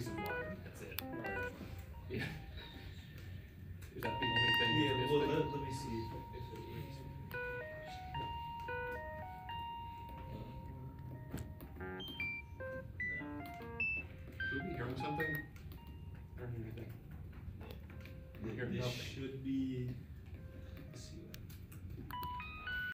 reason why, that's it. Yeah. Is that the only thing? Yeah, well, let, let me see. If it works. We hearing something? Anything. This should be.